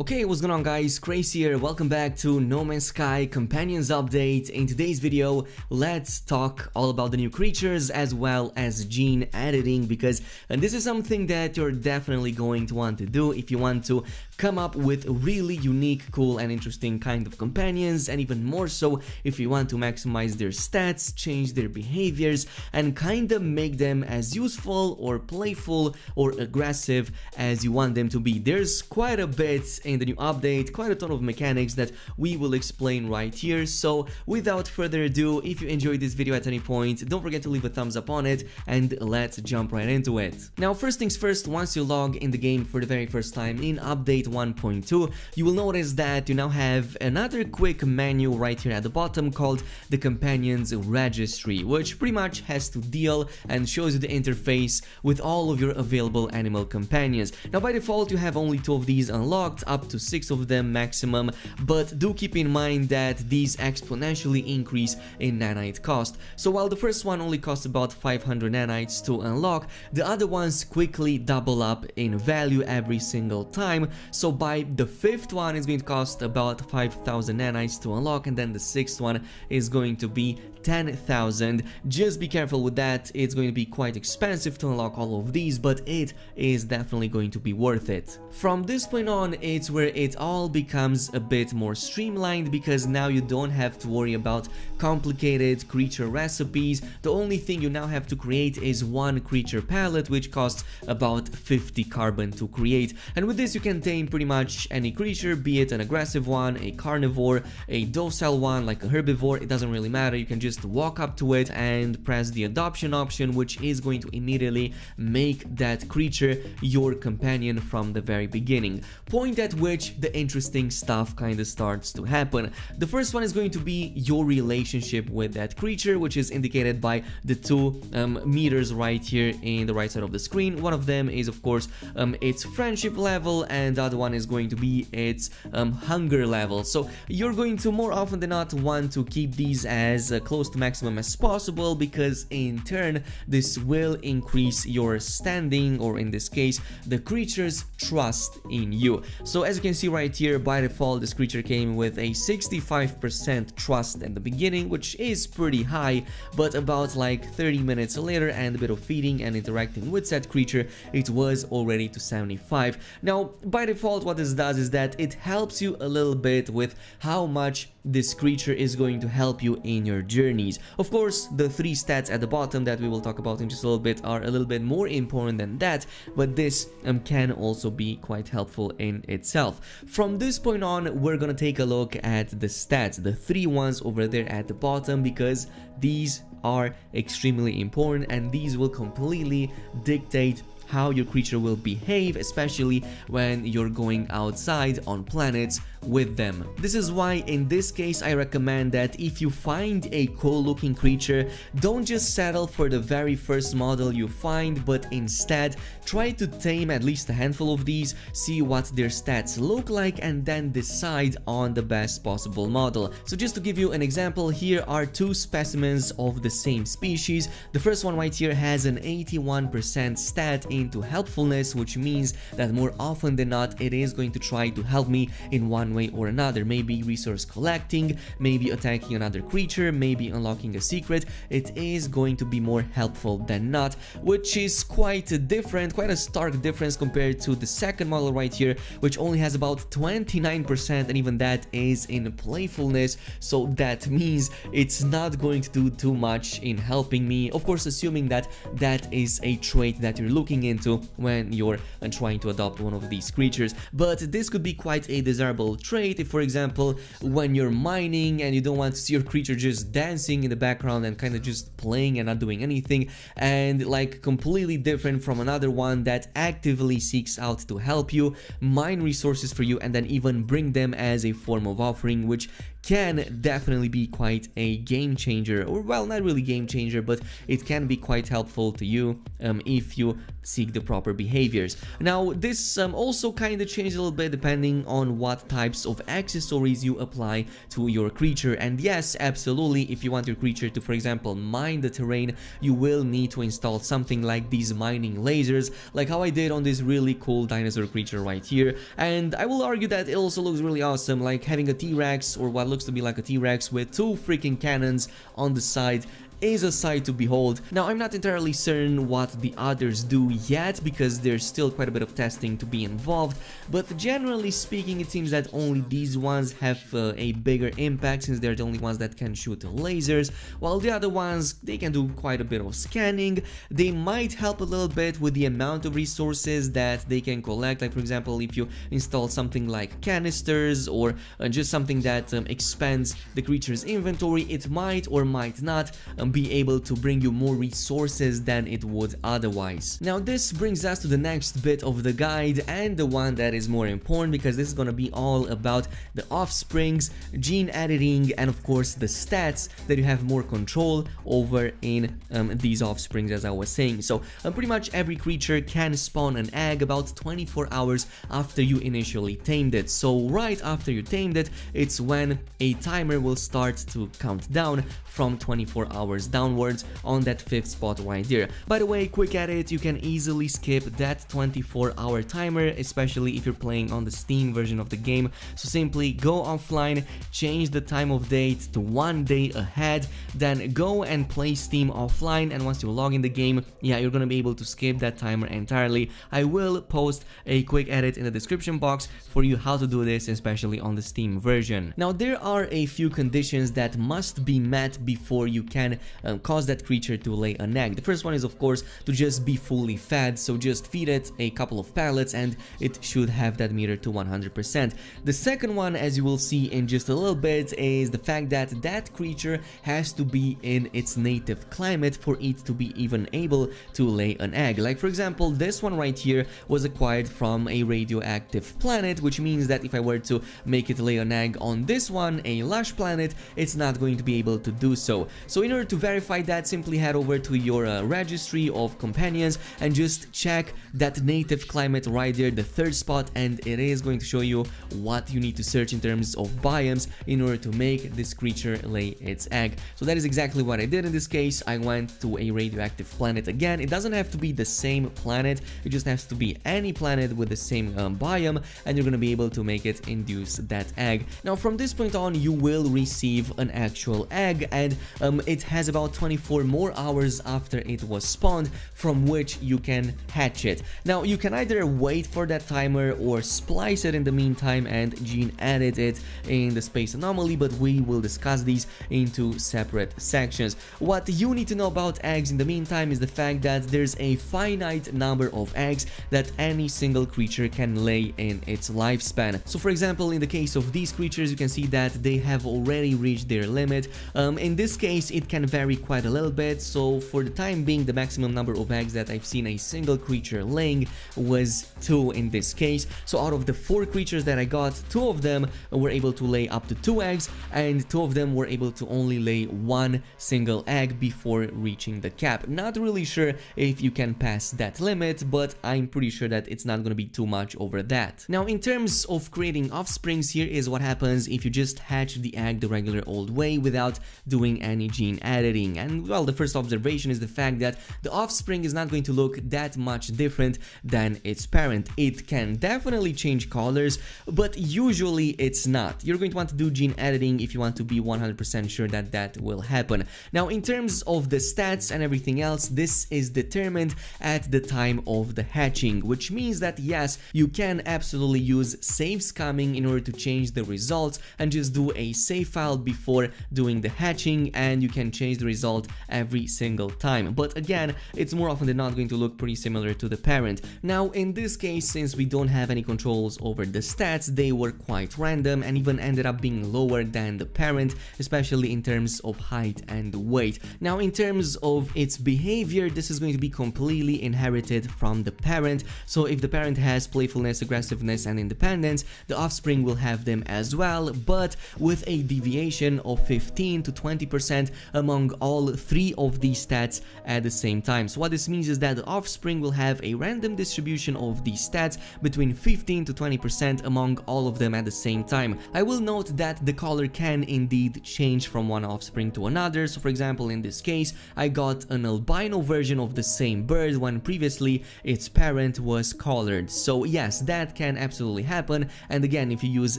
Okay, what's going on guys, Khraze here, welcome back to No Man's Sky Companions Update. In today's video, let's talk all about the new creatures as well as gene editing because this is something that you're definitely going to want to do if you want to come up with really unique, cool and interesting kind of companions and even more so if you want to maximize their stats, change their behaviors and kinda make them as useful or playful or aggressive as you want them to be. There's quite a bit in the new update, quite a ton of mechanics that we will explain right here. So without further ado, if you enjoyed this video at any point, don't forget to leave a thumbs up on it and let's jump right into it. Now first things first, once you log in the game for the very first time in update 1.2, you will notice that you now have another quick menu right here at the bottom called the Companions Registry, which pretty much has to deal and shows you the interface with all of your available animal companions. Now by default you have only two of these unlocked, up to 6 of them maximum, but do keep in mind that these exponentially increase in nanite cost. So while the first one only costs about 500 nanites to unlock, the other ones quickly double up in value every single time, so by the fifth one it's going to cost about 5000 nanites to unlock and then the sixth one is going to be 10,000. Just be careful with that, it's going to be quite expensive to unlock all of these, but it is definitely going to be worth it. From this point on, it's where it all becomes a bit more streamlined because now you don't have to worry about complicated creature recipes. The only thing you now have to create is one creature pellet which costs about 50 carbon to create. And with this you can tame pretty much any creature, be it an aggressive one, a carnivore, a docile one like a herbivore, it doesn't really matter, you can just walk up to it and press the adoption option which is going to immediately make that creature your companion from the very beginning. Point at which the interesting stuff kind of starts to happen. The first one is going to be your relationship with that creature, which is indicated by the two um, meters right here in the right side of the screen. One of them is, of course, um, its friendship level, and the other one is going to be its um, hunger level. So you're going to more often than not want to keep these as uh, close to maximum as possible because in turn this will increase your standing or in this case the creature's trust in you. So as you can see right here, by default, this creature came with a 65% trust in the beginning, which is pretty high, but about like 30 minutes later and a bit of feeding and interacting with that creature, it was already to 75. Now, by default, what this does is that it helps you a little bit with how much this creature is going to help you in your journeys. Of course, the three stats at the bottom that we will talk about in just a little bit are a little bit more important than that, but this um, can also be quite helpful in itself. From this point on, we're gonna take a look at the stats, the three ones over there at the bottom, because these are extremely important and these will completely dictate how your creature will behave, especially when you're going outside on planets with them. This is why in this case I recommend that if you find a cool looking creature, don't just settle for the very first model you find, but instead try to tame at least a handful of these, see what their stats look like and then decide on the best possible model. So just to give you an example, here are two specimens of the same species. The first one right here has an 81% stat into helpfulness, which means that more often than not it is going to try to help me in one way or another. Maybe resource collecting, maybe attacking another creature, maybe unlocking a secret. It is going to be more helpful than not, which is quite a different, quite a stark difference compared to the second model right here, which only has about 29% and even that is in playfulness. So that means it's not going to do too much in helping me. Of course, assuming that that is a trait that you're looking into when you're uh, trying to adopt one of these creatures. But this could be quite a desirable trait if for example when you're mining and you don't want to see your creature just dancing in the background and kind of just playing and not doing anything and like completely different from another one that actively seeks out to help you mine resources for you and then even bring them as a form of offering which can definitely be quite a game changer. Or well not really game changer but it can be quite helpful to you um, if you seek the proper behaviors. Now this um, also kind of changed a little bit depending on what types of accessories you apply to your creature. And yes absolutely if you want your creature to for example mine the terrain you will need to install something like these mining lasers like how I did on this really cool dinosaur creature right here. And I will argue that it also looks really awesome like having a T-Rex or what looks to be like a T-Rex with two freaking cannons on the side is a sight to behold. Now I'm not entirely certain what the others do yet because there's still quite a bit of testing to be involved, but generally speaking it seems that only these ones have uh, a bigger impact since they're the only ones that can shoot lasers, while the other ones they can do quite a bit of scanning, they might help a little bit with the amount of resources that they can collect, like for example if you install something like canisters or uh, just something that um, expands the creature's inventory, it might or might not um, be able to bring you more resources than it would otherwise. Now this brings us to the next bit of the guide and the one that is more important because this is gonna be all about the offsprings, gene editing and of course the stats that you have more control over in um, these offsprings as I was saying. So um, pretty much every creature can spawn an egg about 24 hours after you initially tamed it. So right after you tamed it, it's when a timer will start to count down from 24 hours downwards on that fifth spot right there. By the way, quick edit, you can easily skip that 24 hour timer, especially if you're playing on the Steam version of the game. So simply go offline, change the time of date to one day ahead, then go and play Steam offline and once you log in the game, yeah, you're gonna be able to skip that timer entirely. I will post a quick edit in the description box for you how to do this, especially on the Steam version. Now there are a few conditions that must be met before you can um, cause that creature to lay an egg. The first one is of course to just be fully fed, so just feed it a couple of pellets and it should have that meter to 100%. The second one, as you will see in just a little bit, is the fact that that creature has to be in its native climate for it to be even able to lay an egg. Like for example, this one right here was acquired from a radioactive planet, which means that if I were to make it lay an egg on this one, a lush planet, it's not going to be able to do so. So in order to verify that, simply head over to your uh, registry of companions and just check that native climate right there, the third spot, and it is going to show you what you need to search in terms of biomes in order to make this creature lay its egg. So that is exactly what I did in this case. I went to a radioactive planet again. It doesn't have to be the same planet, it just has to be any planet with the same um, biome, and you're gonna be able to make it induce that egg. Now from this point on, you will receive an actual egg, and um, it has about 24 more hours after it was spawned from which you can hatch it. Now you can either wait for that timer or splice it in the meantime and gene edit it in the space anomaly but we will discuss these into separate sections. What you need to know about eggs in the meantime is the fact that there's a finite number of eggs that any single creature can lay in its lifespan. So for example in the case of these creatures you can see that they have already reached their limit. Um, in this case it can vary quite a little bit so for the time being the maximum number of eggs that I've seen a single creature laying was 2 in this case so out of the 4 creatures that I got 2 of them were able to lay up to 2 eggs and 2 of them were able to only lay one single egg before reaching the cap. Not really sure if you can pass that limit but I'm pretty sure that it's not gonna be too much over that. Now in terms of creating offsprings here is what happens if you just hatch the egg the regular old way without doing any gene editing and well the first observation is the fact that the offspring is not going to look that much different than its parent. It can definitely change colors but usually it's not. You're going to want to do gene editing if you want to be 100% sure that that will happen. Now in terms of the stats and everything else this is determined at the time of the hatching which means that yes you can absolutely use save scumming in order to change the results and just do a save file before doing the hatching and you can change the result every single time. But again, it's more often than not going to look pretty similar to the parent. Now, in this case, since we don't have any controls over the stats, they were quite random and even ended up being lower than the parent, especially in terms of height and weight. Now, in terms of its behavior, this is going to be completely inherited from the parent. So if the parent has playfulness, aggressiveness, and independence, the offspring will have them as well, but with a deviation of 15 to 20% among among all three of these stats at the same time. So what this means is that the offspring will have a random distribution of these stats between 15 to 20% among all of them at the same time. I will note that the color can indeed change from one offspring to another. So for example, in this case, I got an albino version of the same bird when previously its parent was colored. So yes, that can absolutely happen. And again, if you use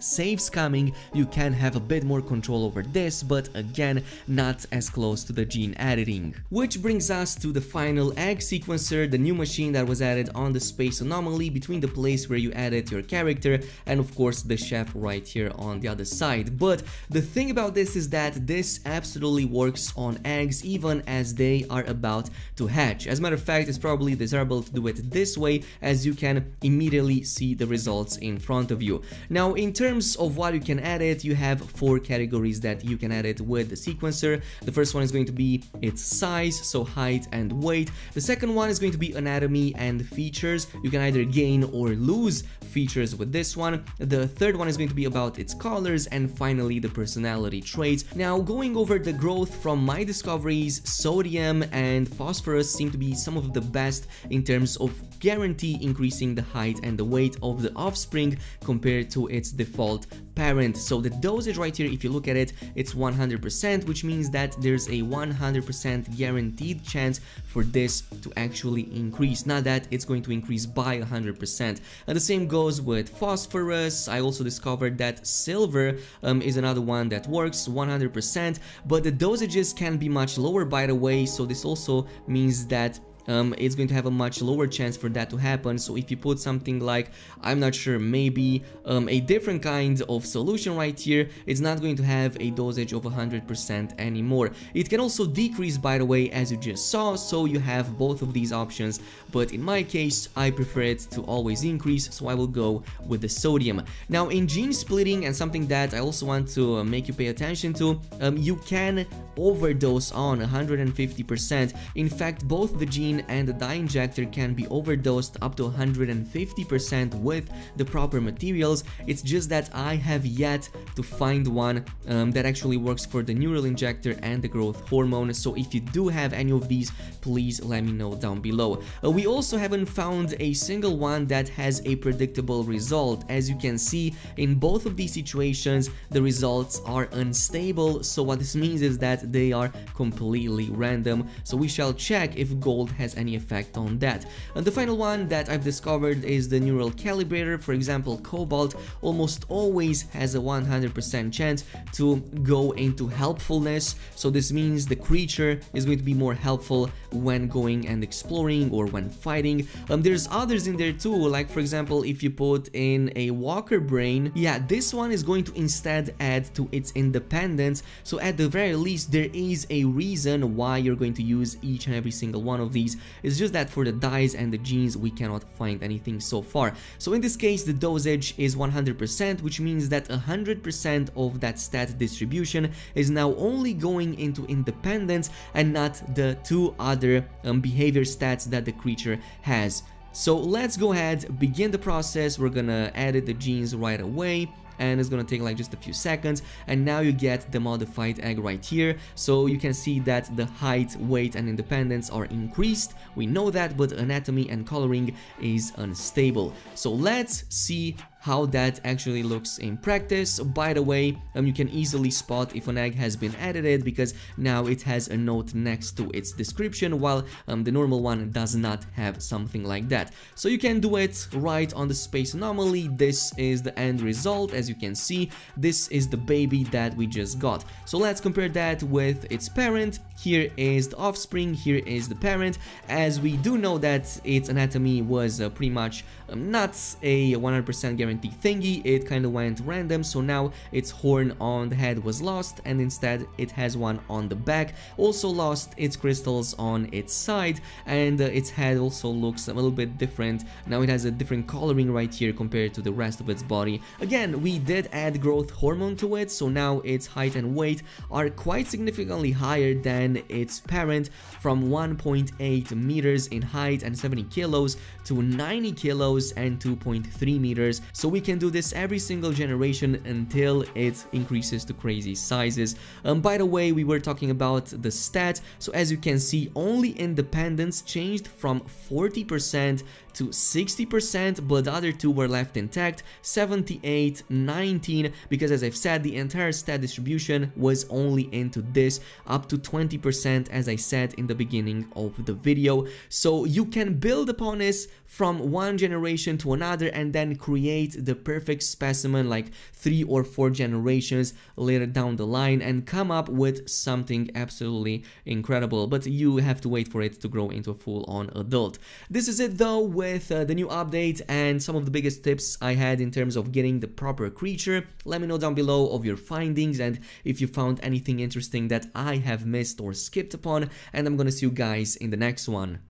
save scumming, you can have a bit more control over this, but again, not as close to the gene editing. Which brings us to the final egg sequencer, the new machine that was added on the space anomaly between the place where you added your character and of course the chef right here on the other side. But the thing about this is that this absolutely works on eggs even as they are about to hatch. As a matter of fact, it's probably desirable to do it this way as you can immediately see the results in front of you. Now, in terms of what you can edit, you have four categories that you can edit with the sequencer. The first one is going to be its size, so height and weight. The second one is going to be anatomy and features. You can either gain or lose features with this one. The third one is going to be about its colors and finally the personality traits. Now going over the growth from my discoveries, sodium and phosphorus seem to be some of the best in terms of guarantee increasing the height and the weight of the offspring compared to its default parent. So the dosage right here, if you look at it, it's 100%, which means that there's a 100% guaranteed chance for this to actually increase. Not that it's going to increase by 100%. And the same goes with phosphorus. I also discovered that silver um, is another one that works 100%, but the dosages can be much lower by the way, so this also means that um, it's going to have a much lower chance for that to happen. So if you put something like, I'm not sure, maybe um, a different kind of solution right here, it's not going to have a dosage of 100% anymore. It can also decrease by the way as you just saw, so you have both of these options, but in my case, I prefer it to always increase, so I will go with the sodium. Now in gene splitting and something that I also want to uh, make you pay attention to, um, you can overdose on 150%. In fact, both the gene and the dye injector can be overdosed up to 150% with the proper materials. It's just that I have yet to find one um, that actually works for the neural injector and the growth hormone. So if you do have any of these, please let me know down below. Uh, we also haven't found a single one that has a predictable result. As you can see, in both of these situations, the results are unstable. So what this means is that they are completely random. So we shall check if gold has has any effect on that. And the final one that I've discovered is the neural calibrator. For example, Cobalt almost always has a 100% chance to go into helpfulness. So this means the creature is going to be more helpful when going and exploring or when fighting. Um, there's others in there too, like for example, if you put in a walker brain, yeah, this one is going to instead add to its independence. So at the very least, there is a reason why you're going to use each and every single one of these it's just that for the dyes and the genes we cannot find anything so far. So in this case the dosage is 100% which means that 100% of that stat distribution is now only going into independence and not the two other um, behavior stats that the creature has. So let's go ahead, begin the process, we're gonna edit the genes right away and it's gonna take like just a few seconds. And now you get the modified egg right here. So you can see that the height weight and independence are increased. We know that but anatomy and coloring is unstable. So let's see how that actually looks in practice. By the way, um, you can easily spot if an egg has been edited because now it has a note next to its description while um, the normal one does not have something like that. So you can do it right on the space anomaly. This is the end result. As you can see, this is the baby that we just got. So let's compare that with its parent. Here is the offspring, here is the parent. As we do know that its anatomy was uh, pretty much um, not a 100% guarantee guarantee thingy, it kind of went random, so now its horn on the head was lost and instead it has one on the back, also lost its crystals on its side and uh, its head also looks a little bit different, now it has a different coloring right here compared to the rest of its body. Again, we did add growth hormone to it, so now its height and weight are quite significantly higher than its parent from 1.8 meters in height and 70 kilos to 90 kilos and 2.3 meters So we can do this every single generation until it increases to crazy sizes. Um, by the way, we were talking about the stats. So as you can see, only independence changed from 40% to 60%, but the other two were left intact, 78, 19, because as I've said, the entire stat distribution was only into this, up to 20% as I said in the beginning of the video. So you can build upon this from one generation to another and then create the perfect specimen like three or four generations later down the line and come up with something absolutely incredible but you have to wait for it to grow into a full-on adult. This is it though with uh, the new update and some of the biggest tips I had in terms of getting the proper creature. Let me know down below of your findings and if you found anything interesting that I have missed or skipped upon and I'm gonna see you guys in the next one.